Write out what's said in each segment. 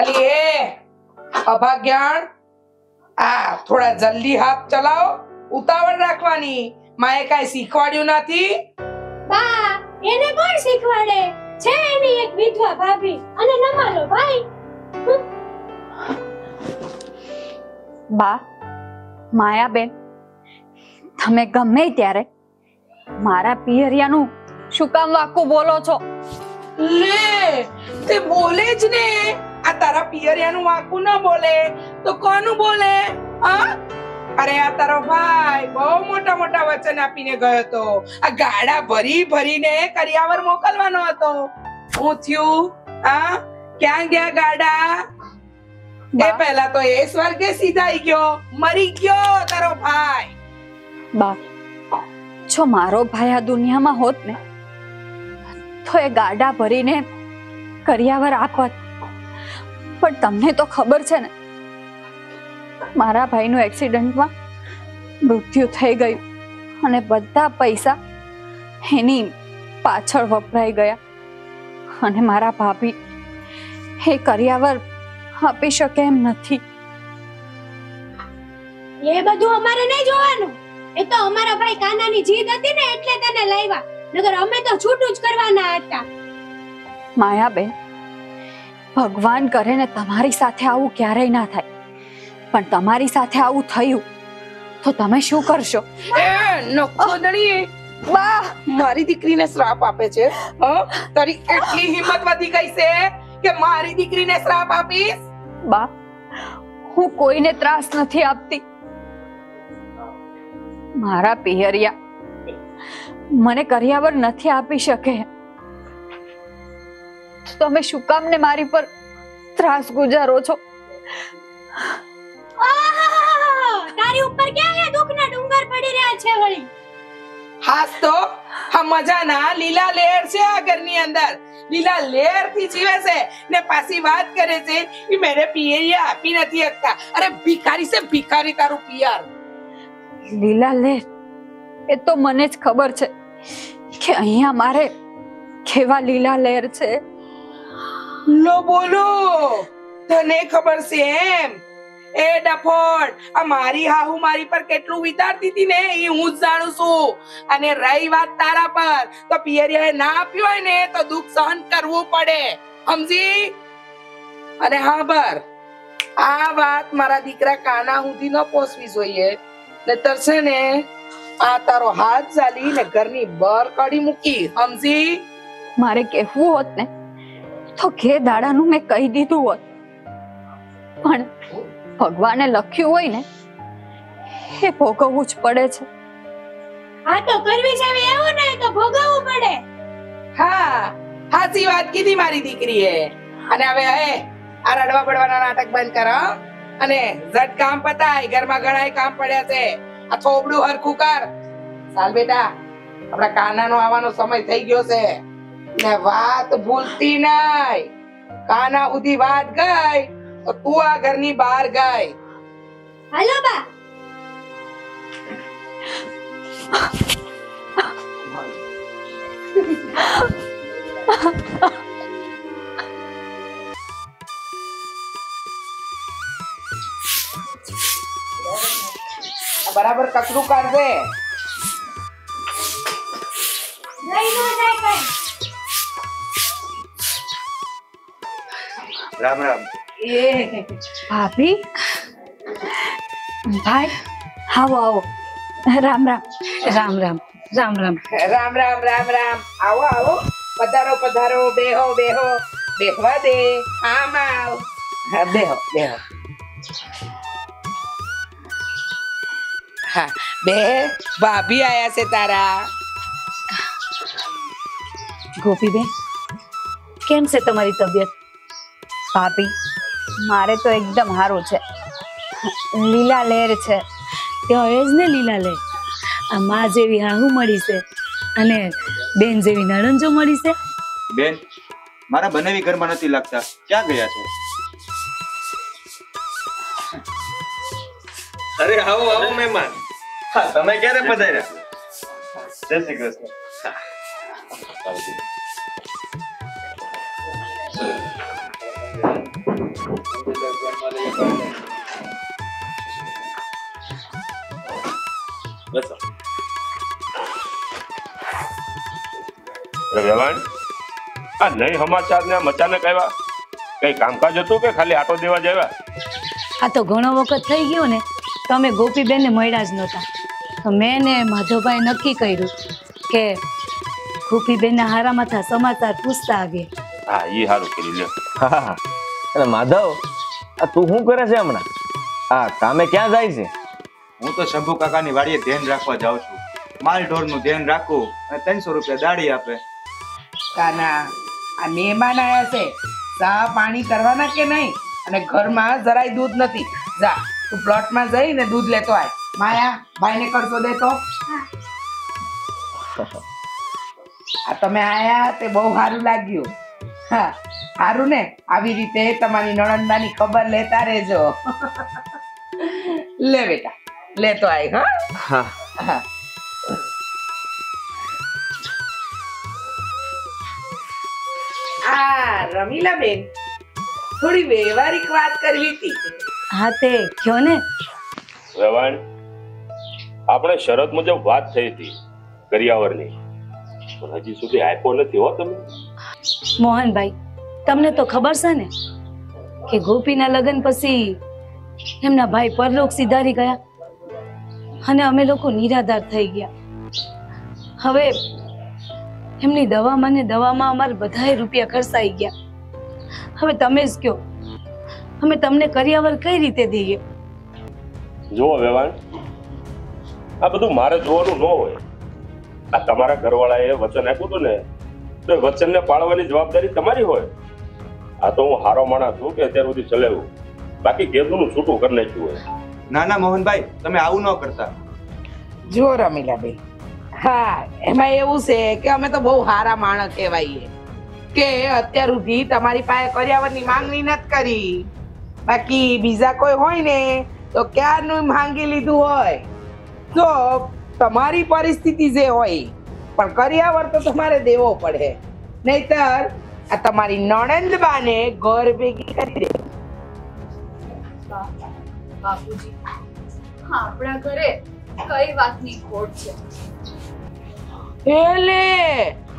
અલી એ અભાગ્યાણ આ થોડા જલ્દી હાથ ચલાવો. ઉતાવળ રાખવાની. માએ કાંઈ શીખવાડ્યું નથી? બા એને કોણ શીખવાડે? છે એની એક વિધવા ભાભી અને નમાલો ભાઈ. બા માયાબેન તમે ગમે ત્યારે મારા પિયરિયાનું શું કામ વાકું બોલો છો? લે તે બોલે જ ને. આ તારા પિયરિયાનું વાંકું ન બોલે. તો કોનું બોલે? હા? અરે આ તારો ભાઈ બહુ મોટા મોટા વચન આપીને ગયો હતો આ ગાડા ભરી ભરીને કરિયાવર મોકલવાનો હતો. હું થયું? હા? ક્યાં ગયા ગાડા? એ પહેલા તો એ સ્વર્ગે સીધાઈ ગયો. મરી ગયો તારો ભાઈ. બા જો મારો ભાઈ આ દુનિયામાં હોત ને તો એ ગાડા ભરીને કરિયાવર આપત. પણ તમને તો ખબર છે ને મારા ભાઈનું એક્સિડન્ટમાં મૃત્યુ થઈ ગયું અને બધા પૈસા એની પાછળ વપરાઈ ગયા અને મારા ભાભી એ કર્યાવર આપી શકે એમ નથી. એ બધું અમારે નહીં જોવાનું. એ તો અમારા ભાઈ કાનાની જીદ હતી ને એટલે તેને લાવ્યા. નગર અમે તો છૂટું જ કરવાના હતા. માયાબેન ભગવાન કરે ને તમારી સાથે આવું ક્યારેય ના થાય. પણ તમારી સાથે આવું થયું તો તમે શું કરશો? બા મારી દીકરીને શ્રાપ આપે છે. હ તારી એટલી હિંમત વધી ગઈ છે કે મારી દીકરીને શ્રાપ આપીશ? બા હું કોઈને ત્રાસ નથી આપતી. મારા પિયરિયા મને કરિયાવર નથી આપી શકે. તમે શું કામ ને મારી પર ત્રાસ ગુજારો છો? તારી ઉપર ક્યાં એ દુઃખના ડુંગર પડી રહ્યા છે વળી? હાસ તો હા મજાના લીલા લેર છે આ ઘરની અંદર. લીલા લેરથી જીવે છે ને પાછી વાત કરે છે કે મેરે પિયરિયા આપી નથી શકતા અરે ભિખારી છે ભિખારી તારું પિયર. લીલા લેર એ તો મને જ ખબર છે કે અહીંયા મારે કેવા લીલા લેર છે. લો બોલો. તને ખબર છે એમ? એ ડફોડ, આ મારી હાહુ મારી પર કેટલું વિચારતી હતી ને, એ હું જ જાણું છું. અને રહી વાત તારા પર. તો પિયરિયાએ ના આપ્યું હોય ને, તો દુઃખ સહન કરવું પડે. સમજી? અને હા બર આ વાત મારા દીકરા કાના સુધી ન પહોંચવી જોઈએ. ને છે ને, આ તારો હાથ ચાલી ને ઘરની બહાર કાઢી મૂકી. સમજી? મારે કહેવું હોત ને તો કે દાડાનું મેં કહી દીધું હોત. પણ ભગવાને લખ્યું હોય ને એ ભોગવવું જ પડે છે. આ તો કરવી છે એવું નહીં તો ભોગવવું પડે. હા હાચી વાત કીધી મારી દીકરીએ. અને હવે હે આ રડવા પડવાના નાટક બંધ કર અને ઝટ કામ પતાય ઘરમાં ઘણાય કામ પડ્યા છે. આ થોબડું હરખું કર. સાલ બેટા આપણા કાનાનો આવવાનો સમય થઈ ગયો છે. ને વાત ભૂલતી નહીં કાના ઉધી વાત ગઈ તો તું આ ઘરની બહાર ગઈ. હાલો બા. આ બરાબર કચરું કરજે લઈ રામ રામ. એ. ભાભી. ભાઈ આવો આવો. રામ રામ. રામ રામ. રામ રામ. રામ રામ રામ રામ. આવો આવો. પધારો પધારો. બેહો બેહો. બેહવા દે. આમ આવ. હા બેહો બેહો. હા બે ભાભી આયા છે તારા. ગોપીબેન કેમ છે તમારી તબિયત? ભાભી મારે તો એકદમ સારું છે. લીલા લહેર છે. તે હવે જ ને લીલા લહેર આ માં જેવી હાહુ મળી છે અને બેન જેવી નણંજો મળી છે. બેન મારા બનેવી ઘરમાં નથી લાગતા. ક્યાં ગયા છે? અરે આવો આવો મહેમાન. તમે ક્યારે પધાર્યા? જય શ્રી કૃષ્ણ. બેસો go. વેવાણ આ નહીં સમાચાર ને આમ અચાનક આવ્યા કઈ કામકાજ હતું કે ખાલી આટો દેવા જવા આ તો ઘણો વખત થઈ ગયો ને તો અમે ગોપીબેનને મળ્યા જ નહોતા. તો મેં ને માધવભાઈ નક્કી કર્યું કે ગોપીબેનના હારામાંથી સમાચાર પૂછતા આવીએ. હા એ સારું કરી લ્યો. હા. અરે માધવ આ તું શું કરે છે હમણાં? આ કામે ક્યાં જાય છે? હું તો શંભુ કાકાની વાડીએ ધ્યાન રાખવા જાઉં છું. માલ ઢોરનું ધ્યાન રાખું અને ત્રણસો રૂપિયા દાડી આપે. કાના, આ મહેમાન આયા છે. ચા પાણી કરવાના કે નહીં? અને ઘરમાં જરાય દૂધ નથી. જા, તું પ્લોટમાં જઈને દૂધ લેતો આય. માયા, ભાઈને કરશો દેતો આ તમે આયા તે બહુ સારું લાગ્યું. હા, સારું ને? આવી રીતે તમારી નણંદાની ખબર લેતા રહેજો. લે બેટા. લેતો આય હા. હા. હા. આ રમીલા બેન થોડી વ્યવહારિક વાત કરવી હતી. હા તે કયો ને? રવાણ આપણે શરત મુજબ વાત થઈ હતી કરિયાવરની પણ હજી સુધી આપ્યો નથી હો તમે. મોહનભાઈ તમને તો ખબર છે ને કે ગોપીના લગ્ન પછી એમના ભાઈ પરલોક સિધારી ગયા? અને અમે લોકો નિરાધાર થઈ ગયા. હવે એમની દવામાં ને દવામાં અમારે બધાએ રૂપિયા ખર્ચાઈ ગયા. હવે તમે જ કહો, અમે તમને કરિયાવર કઈ રીતે દઈએ? જુઓ વેવાણ, આ બધું મારે જોવાનું ન હોય. આ તમારા ઘરવાળાએ વચન આપ્યું હતું ને, તો વચનને પાળવાની જવાબદારી તમારી હોય. આ તો હું હારો માણસ છું કે અત્યાર સુધી ચલાવ્યું. બાકી ઘેરનું છૂટું કરી નાખ્યું હોય. ના ના મોહનભાઈ, તમે આવું ન કરતા. જુઓ રમીલાબેન, હા, એમાં એવું છે કે અમે તો બહુ સારા માણસ કહેવાઈએ કે અત્યાર સુધી તમારી પાસે કર્યાવરની માંગણી નથી કરી. બાકી બીજા કોઈ હોય ને, તો ક્યારનું માંગી લીધું હોય? તો તમારી પરિસ્થિતિ જે હોય, પણ કર્યાવર તો તમારે દેવો પડે. નહીતર આ તમારી નણંદ બાને ઘર ભેગી કરી દે બાપુજી. આપણા ઘરે કઈ વાતની ખોટ છે? એલે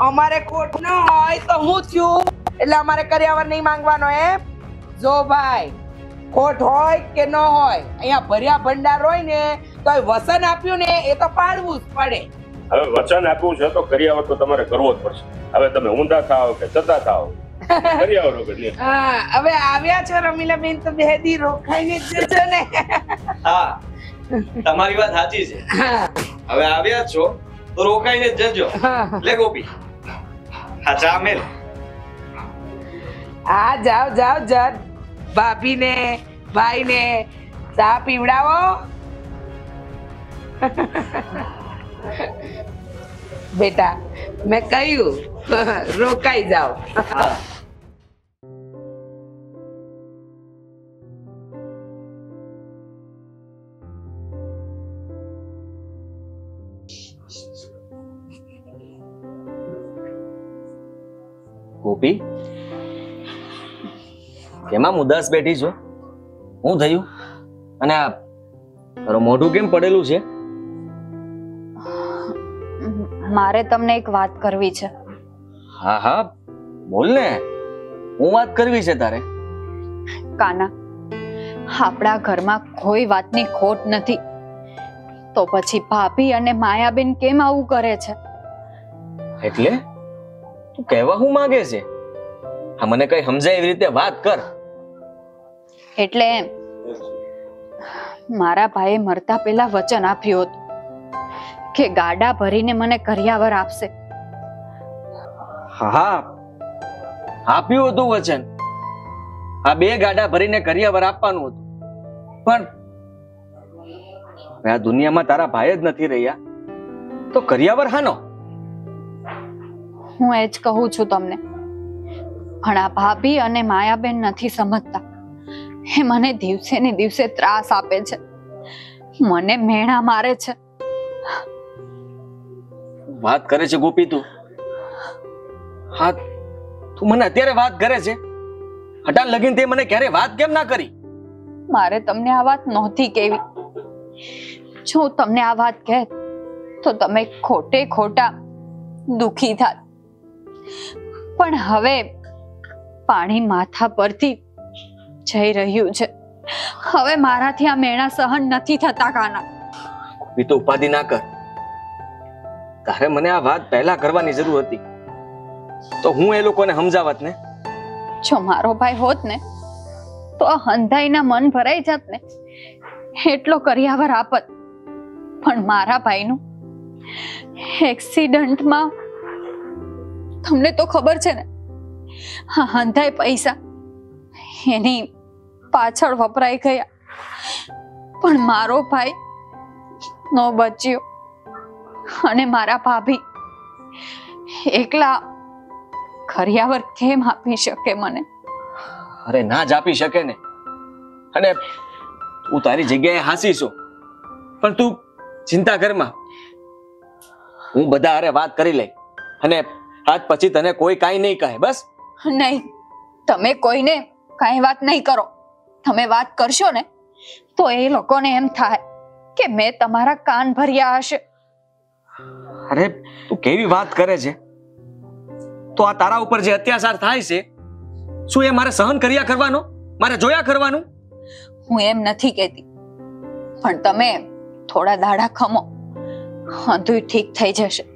અમારે કોટ ન હોય તો હું થયું? એટલે અમારે કર્યાવર નહીં માંગવાનો એમ? જો ભાઈ ખોટ હોય કે ન હોય અહીંયા ભર્યા ભંડાર હોય ને તો એ વસન આપ્યું ને એ તો પાડવું જ પડે. હવે વચન આપ્યું છે તો કરિયાવર તો તમારે કરવો જ પડશે. હવે તમે ઊંધા થાઓ કે જતા નહીં હા હવે આવ્યા છો રમીલા બેન તો બેદી રોકાઈને જ જજો ને. હા તમારી વાત સાચી છે. હવે આવ્યા છો તો રોકાઈને જ જજો. લે ગોપી. હા જા મેલ. હા જાઓ જાઓ જાઓ ભાભીને ભાઈને ચા પીવડાવો. બેટા મેં કહ્યું રોકાઈ જાઓ. ગોપી? કેમાં ઉદાસ બેઠી છો? શું થયું? અને આ તારું મોઢું કેમ પડેલું છે? મારે તમને એક વાત કરવી છે. હા હા બોલ ને. હું વાત કરવી છે તારે? કાના આપણા ઘરમાં કોઈ વાતની ખોટ નથી. તો પછી ભાભી અને માયાબેન કેમ આવું કરે છે? એટલે? તું કહેવા હું માંગે છે? હા મને કઈ સમજાય એવી રીતે વાત કર. એટલે એમ મારા ભાઈએ મરતા પહેલા વચન આપ્યું હતું કે ગાડા ભરીને મને કરિયાવર આપશે. હા હા. આપ્યું હતું વચન. આ બે ગાડા ભરીને કરિયાવર આપવાનું હતું. પણ આ દુનિયામાં તારા ભાઈ જ નથી રહ્યા. તો કરિયાવર હાનો. હું એ જ કહું છું તમને. પણ આ ભાભી અને માયાબેન નથી સમજતા. એ મને દિવસે ને દિવસે ત્રાસ આપે છે. મને મેણા મારે છે. વાત કરે છે ગોપી તું. હા તું મને અત્યારે વાત કરે છે. હટાન લગીન તે મને ક્યારે વાત કેમ ના કરી? મારે તમને આ વાત નહોતી કેવી. જો તમને આ વાત કહે તો તમે ખોટે ખોટા દુખી થાત. પણ હવે પાણી માથા પરથી જઈ રહ્યું છે. હવે મારાથી આ મેણા સહન નથી થતા કાના. કોઈ તો ઉપાધિ ના કર. તારે મને આ વાત પહેલા કરવાની જરૂર હતી. તો હું એ લોકોને સમજાવત ને? જો મારો ભાઈ હોત ને તો આ હંધાઈના મન ભરાઈ જાત ને એટલો કર્યાવર આપત. પણ મારા ભાઈનું એક્સિડન્ટમાં તમને તો ખબર છે ને, હા હંધાઈ પૈસા. એની પાછળ વપરાઈ ગયા. પણ મારો ભાઈ નો બચ્યો. અને મારા ભાભી એકલા ખરિયાવર કેમ આપી શકે મને? અરે, ના જ આપી શકે ને. અને તું તારી જગ્યાએ હાસી પણ તું ચિંતા કરમાં હું બધા અરે વાત કરી લઈ. અને આજ પછી તને કોઈ કાંઈ નહીં કહે બસ? નહીં તમે કોઈને કાંઈ વાત નહીં કરો. તમે વાત કરશો ને તો એ લોકોને એમ થાય કે મેં તમારા કાન ભર્યા હશે. અરે તું કેવી વાત કરે છે? તો આ તારા ઉપર જે અત્યાચાર થાય છે શું એ મારે સહન કર્યા કરવાનો? મારે જોયા કરવાનું? હું એમ નથી કહેતી પણ તમે થોડા દાડા ખમો હંધુય ઠીક થઈ જશે.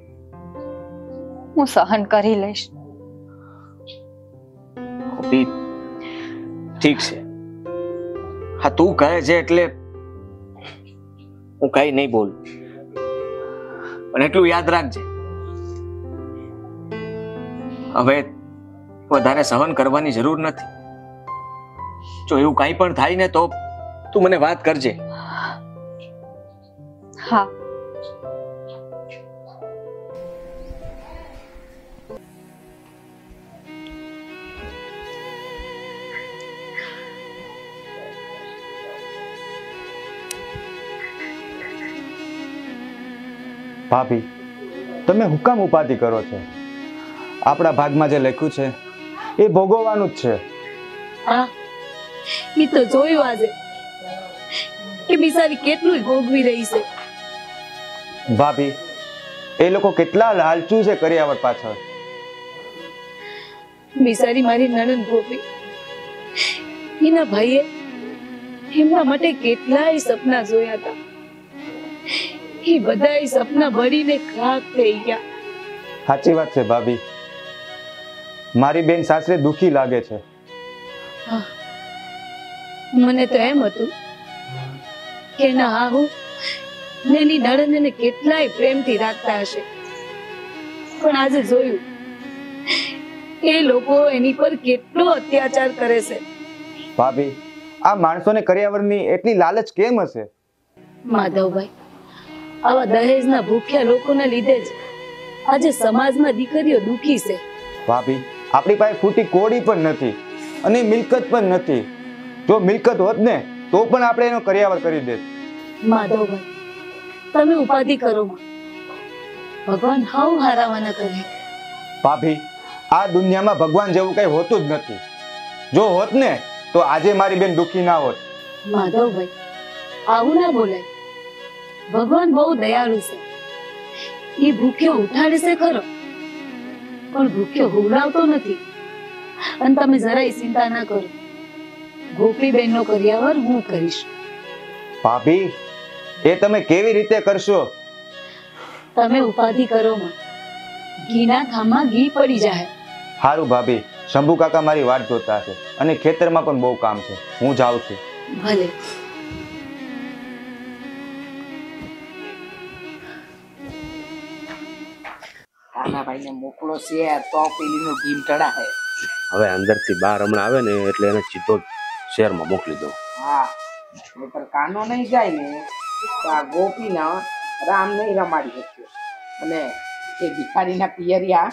હું સહન કરી લઈશ. ઠીક છે. હા તું કહે છે એટલે હું કઈ નહીં બોલું. પણ એટલું યાદ રાખજે. હવે વધારે સહન કરવાની જરૂર નથી. જો એવું કાંઈ પણ થાય ને તો તું મને વાત કરજે. હા. ભાભી તમે હુકામ ઉપાધિ કરો છો. આપણા ભાગમાં જે લખ્યું છે એ ભોગવવાનું જ છે. હા મેં તો જોયું આજે કે બિચારી કેટલું ભોગવી રહી છે. ભાભી એ લોકો કેટલા લાલચુ છે કર્યાવર પાછળ. બિચારી મારી નણંદ ગોપી એના ભાઈએ એમના માટે કેટલાય સપના જોયા હતા. એ બધાય સપના ભરીને ખાક થઈ ગયા. સાચી વાત છે ભાભી. મારી બેન સાસરે દુખી લાગે છે. મને તો એમ હતું કે ના આહુ નેની કેટલાય પ્રેમથી રાખતા હશે. પણ આજે જોયું એ લોકો એની પર કેટલો અત્યાચાર કરે છે. ભાભી આ માણસોને કર્યાવરની એટલી લાલચ કેમ હશે? માધવભાઈ આવા દહેજના ભૂખ્યા લોકોના લીધે જ આજે સમાજમાં દીકરીઓ દુખી છે. ભાભી આપણી પાસે ફૂટી કોડી પણ નથી અને મિલકત પણ નથી. જો મિલકત હોત ને તો પણ આપણે એનો કર્યાવર કરી દેત. માધવભાઈ તમે ઉપાધિ કરો ભગવાન હાવ હારાવાના કરે. ભાભી આ દુનિયામાં ભગવાન જેવું કઈ હોતું જ નથી. જો હોત ને તો આજે મારી બેન દુખી ના હોત. માધવભાઈ આવું ના બોલાય. ભગવાન બહુ દયાળુ છે. એ ભૂખ્યો ઉઠાડે છે ખરો પણ ભૂખ્યો હુવડાવતો નથી. અને તમે જરાય ચિંતા ના કરો. ગોપીબેન નો કર્યાવર હું કરીશ. ભાભી એ તમે કેવી રીતે કરશો? તમે ઉપાધિ કરો માં. ઘીના ખામાં ઘી પડી જાય. હારું ભાભી શંભુ કાકા મારી વાટ જોતા છે અને ખેતરમાં પણ બહુ કામ છે. હું જાઉં છું. ભલે. કાનાભાઈને મોકલો છે તો પેલીનો ભીમ ચડાહે હવે અંદરથી બહાર હમણાં આવે ને એટલે એને સીધો શહેરમાં મોકલી દઉં. હા નહીતર કાનો નહીં જાય ને તો આ ગોપીના રામ નહીં રમાડી શક્યો. અને એ ભિખારીના પિયરિયા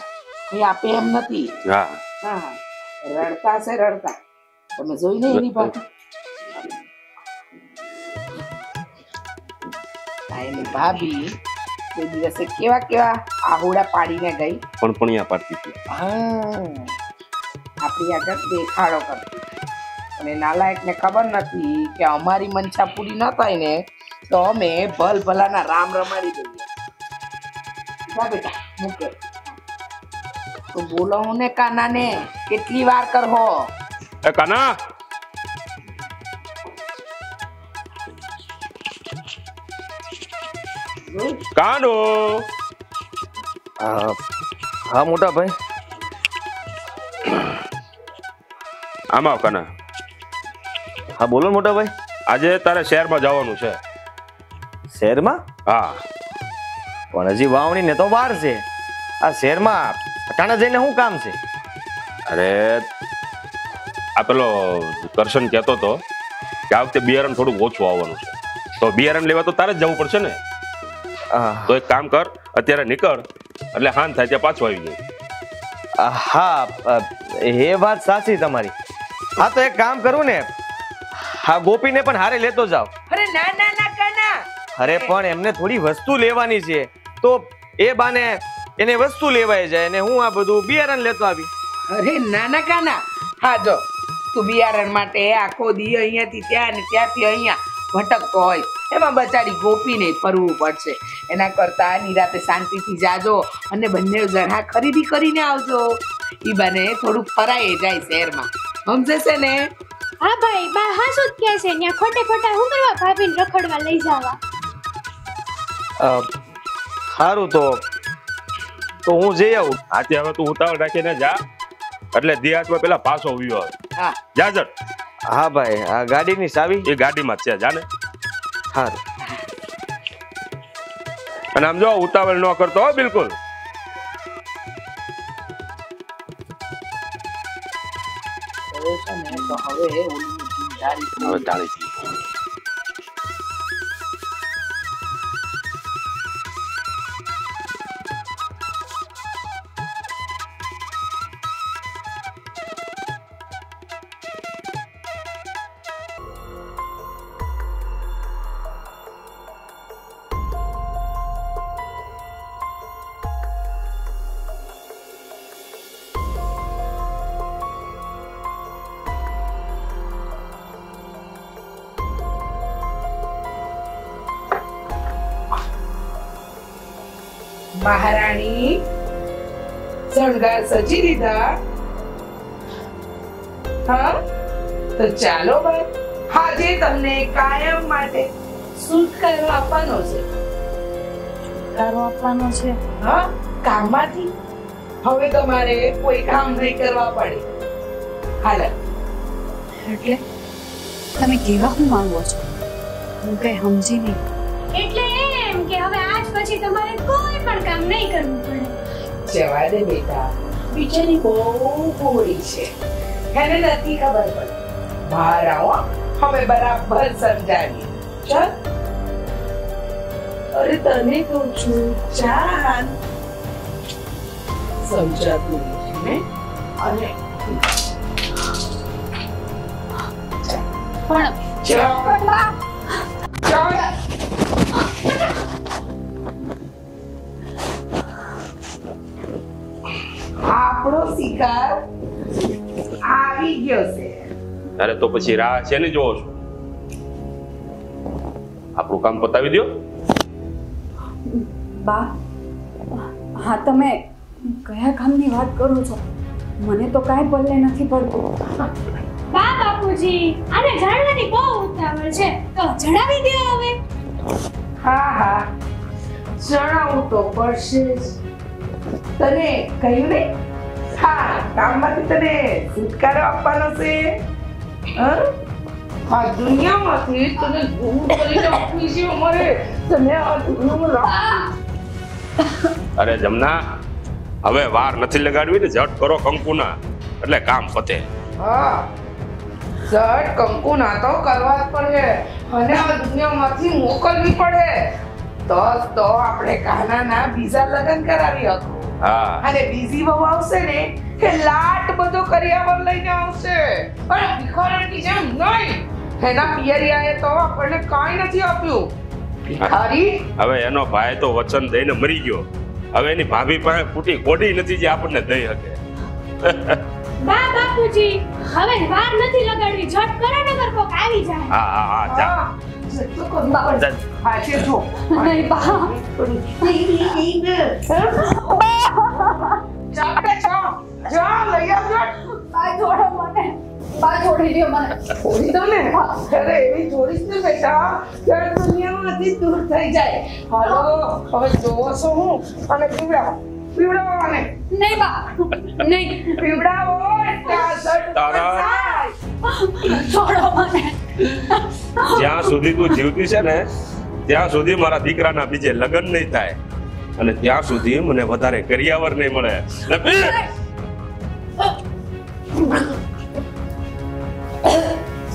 એ આપે એમ નથી. હા. હા રડતા છે રડતા. તમે જોઈ ને એની એની ભાભી તે દિવસે કેવા કેવા આહુડા પાડીને ગઈ. પણ પણ પાડતી હતી. હા આપણી આગળ દેખાડો કરતી અને નાલાયકને ખબર નથી કે અમારી મનસા પૂરી ન થાય ને તો અમે ભલ ભલાના રામ રમાડી દઈએ. જા બેટા મૂકે તો બોલો હું ને કાનાને કેટલી વાર કરહો? એ કાના! કાનો હા મોટા ભાઈ આમાં આવ કાના. હા બોલો મોટા ભાઈ આજે તારે શહેરમાં જવાનું છે. શહેરમાં? હા. પણ હજી વાવણી ને તો વાર છે. આ શહેરમાં પટાણા જઈને શું કામ છે? અરે આ પેલો કરશન કહેતો હતો કે આ વખતે બિયારણ થોડુંક ઓછું આવવાનું છે. તો બિયારણ લેવા તો તારે જ જવું પડશે ને? તો એક કામ કર અત્યારે નીકળ એટલે હાન થાય ત્યાં પાછો આવી જાય હા એ વાત સાચી તમારી. હા તો એક કામ કરું ને. હા ગોપીને પણ હારે લેતો જાવ અરે ના ના ના કાના અરે પણ એમને થોડી વસ્તુ લેવાની છે. તો એ બાને એને વસ્તુ લેવાય જાય ને હું આ બધું બિયારણ લેતો આવી. અરે ના નાના કાના હા જો. તું બિયારણ માટે આખો દી અહીંયાથી ત્યાં ને ત્યાંથી અહીંયા ભટકતો હોય. એમાં બચારી ગોપીને ફરવું પડશે. એના કરતા નિરાતે શાંતિથી જાજો અને બંને જણા ખરીદી કરીને આવજો. ઈ બને થોડું ફરાય જાય શહેરમાં. સમજે છે ને? હા ભાઈ બા હા શું કહે છે? ન્યા ખોટે ખોટા હું કરવા ભાભીને રખડવા લઈ જાવા? અ, સારું તો. તો હું જઈ આવું. આથી હવે તું ઉતાવળ રાખીને જા. એટલે દિયાતમાં પેલા પાછો ઉયો હા. જા જટ હા ભાઈ આ ગાડીની ચાવી? એ ગાડીમાં જ છે જાને સારું અને આમ જો ઉતાવળ ન કરતો હો બિલકુલ. હવે હવે મહારાણી શણગાર સજી દીધા હા? તો ચાલો ભાઈ આજે તમને કાયમ માટે છુટકારો આપવાનો છે. કારો આપવાનો છે? હા કામમાંથી. હવે તમારે કોઈ કામ નહીં કરવા પડે. હાલ. એટલે તમે કેવા હું માંગો છો? હું કઈ સમજી નહીં. એટલે એમ કે હવે આજ પછી તમારે કોઈ પણ કામ નહીં કરવું પડે. જવા દે બેટા. બિચારી બહુ ગોળી છે. એને નથી ખબર પડી. બહાર આવો. હવે બરાબર સમજાવીએ. ચાલ. અરે તને કહું છું. ચાલ. સમજાતું નથી ને અને પણ ચાલ. આપણો આવી ગયો છે. અરે તો પછી રાહ છે ને જોવો છો. આપણું કામ પતાવી દો બા હા તમે કયા કામની વાત કરો છો? મને તો કાંઈ પલ્લે નથી પડતું. બા બાપુજી આને જાણવાની બહુ ઉતાવળ છે. તો જણાવી દો હવે. હા હા. જણાવું તો પડશે તને કહ્યું ને હા કામમાંથી તને છુટકારો આપવાનો છે? હં? આ દુનિયામાંથી તને દૂર કરીને આપવી છે અમારે. તને આ દુનિયામાં રાખ- અરે જમના હવે વાર નથી લગાડવી ને ઝટ કરો કંકુના. એટલે કામ પતે. હા ઝટ કંકુના તો કરવા જ પડે. અને આ દુનિયામાંથી મોકલવી પડે. તો આપણે તો આપણે કાનાના બીજા લગ્ન કરાવી હતું અને બીજી વહુ આવશે ને કે લાટ બધો કરિયાવર લઈને આવશે. પણ ભિખારણની જેમ નહીં. એના પિયરિયાએ તો આપણને કાંઈ નથી આપ્યું. ભિખારી? હવે એનો ભાઈ તો વચન દઈને મરી ગયો. હવે એની ભાભી પાસે ફૂટી કોડી નથી જે આપણને દઈ શકે. બા બાપુજી હવે વાર નથી લગાડવી. ઝટ કરો નગર કોક આવી જાય. હા હા હા. દૂર થઈ જાય હાલો હવે જોવો છો હું અને પીવડાવો પીવડાવો અને નહીં બા નહીં પીવડાવો તારા- છોડો મને જ્યાં સુધી તું જીવતી છે ને ત્યાં સુધી મારા દીકરાના બીજે લગ્ન નહીં થાય. અને ત્યાં સુધી મને વધારે કરિયાવર નહીં મળે.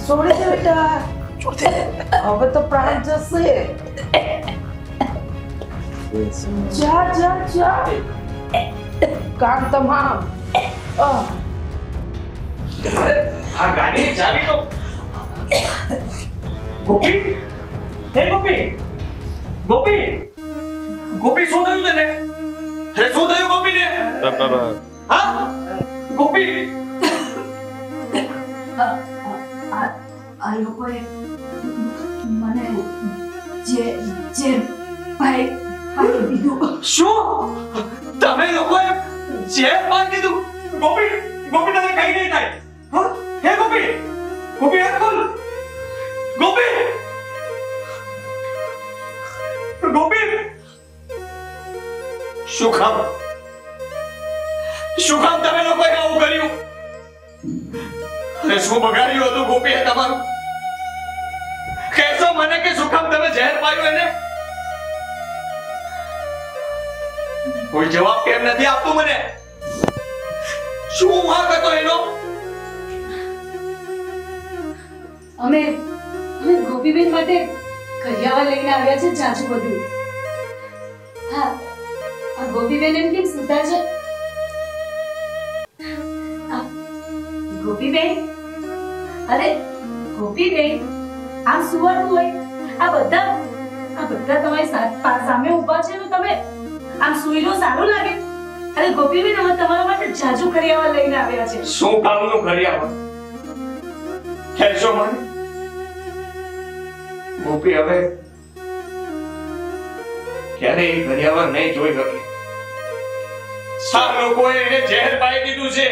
છોડી દે બેટા. હવે તો પ્રાણ જશે. જા જા જા. કામ તમામ. આ ગાડી ચાવી તો ગોપી? હે ગોપી? ગોપી? ગોપી શું થયું તને? અરે શું થયું ગોપીને? હા? ગોપી? આ લોકોએ મને જે જે ભાઈ આપી દીધું શું? તમે લોકોએ જે પાઈ દીધું ગોપી ગોપી તને કઈ નહીં થાય. હા? હે ગોપી? ગોપી શું કામ? તમે લોકોએ આવું કર્યું? અને શું બગાડ્યું હતું ગોપીએ તમારું? કહેશો મને કે શું તમે ઝેર પાયું એને? કોઈ જવાબ કેમ નથી આપતું મને? શું વાંક હતો એનો? અમે અમે ગોપીબેન માટે કરિયાવા લઈને આવ્યા છે જાજુ બધું. ગોપીબેન એમ કેમ સુતા છે? આ, ગોપીબેન? અરે ગોપીબેન આમ સુવાનું હોય? આ બધા આ બધા તમારી સામે ઊભા છે ને તમે? આમ સુઈ લો સારું લાગે? અરે ગોપીબેન અમે તમારા માટે જાજુ કરિયાવા લઈને આવ્યા છે. શું કામનું કર્યા ખેલશો મને. ગોપી હવે ક્યારે એ ઘડિયાળ નહીં જોઈ શકે. સા લોકોએ એને ઝેર પાઈ દીધું છે.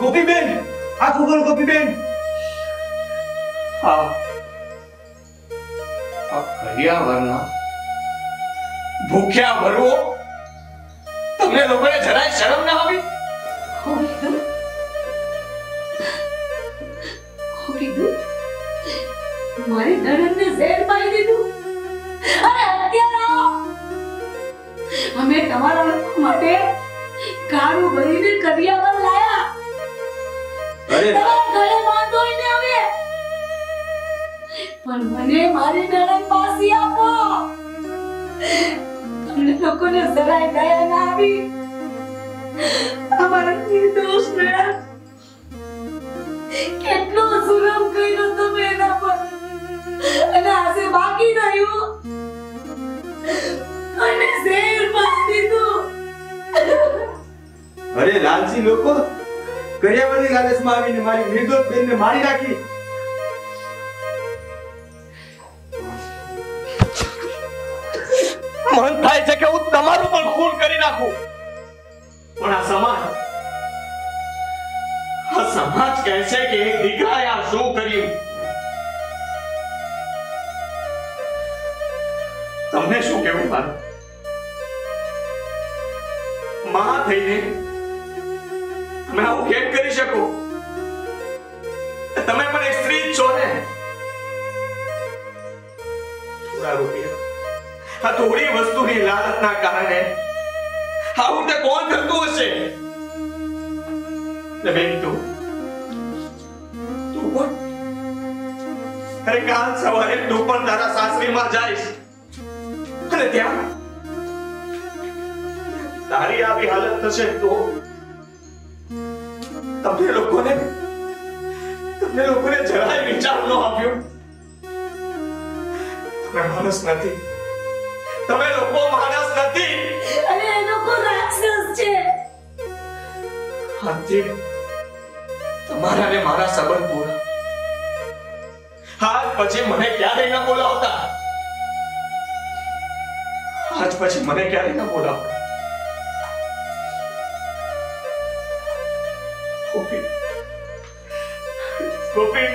ગોપીબેન? આ ખબર ગોપીબેન? હા આ ઘડિયાળના ભૂખ્યા ભરવો તમને લોકોને જરાય શરમ ના આવી? મારી નણંદને ઝેર પાઈ દીધું. અરે અત્યારે આવો. અમે તમારા માટે કાળું ભરીને કરિયાવર લાયા. અરે. ગળે બાંધોઈને હવે પણ મને મારી નણંદ પાસી આપો. તમને લોકોને જરાય દયા ના આવી. અમારા નિર્દોષને કેટલો જુલમ કર્યો તમે એના પર. અને આજે બાકી રહ્યું. અને દીધું અરે લાલજી લોકો કર્યાવરની લાલચમાં આવીને મારી નિર્દોષ બેનને મારી નાખી. મન થાય છે કે હું તમારું પણ ખૂન કરી નાખું. પણ આ સમાજ આ સમાજ કહે છે કે એક દીકરાએ આ શું કર્યું? તમને શું કહેવું મારે? થઈને તમે આવું કેમ કરી શકો? તમે પણ એક સ્ત્રી છો ને? આ થોડી વસ્તુની લાલચના કારણે આવું તે કોણ કરતું હશે? ને બેન તું તું પણ અરે કાલ સવારે તું પણ તારા સાસરીમાં જઈશ. અને ત્યાં તારી આવી હાલત થશે તો તમને લોકોને તમને લોકોને જરાય વિચાર ન આપ્યો તમે માણસ નથી. તમે લોકો માણસ નથી. અને એ લોકો રાક્ષસ છે. આજથી તમારા ને મારા સંબંધ પૂરા આજ પછી મને ક્યારેય ન બોલાવતા. આજ પછી મને ક્યારેય ન બોલાવતા. ગોપી ગોપી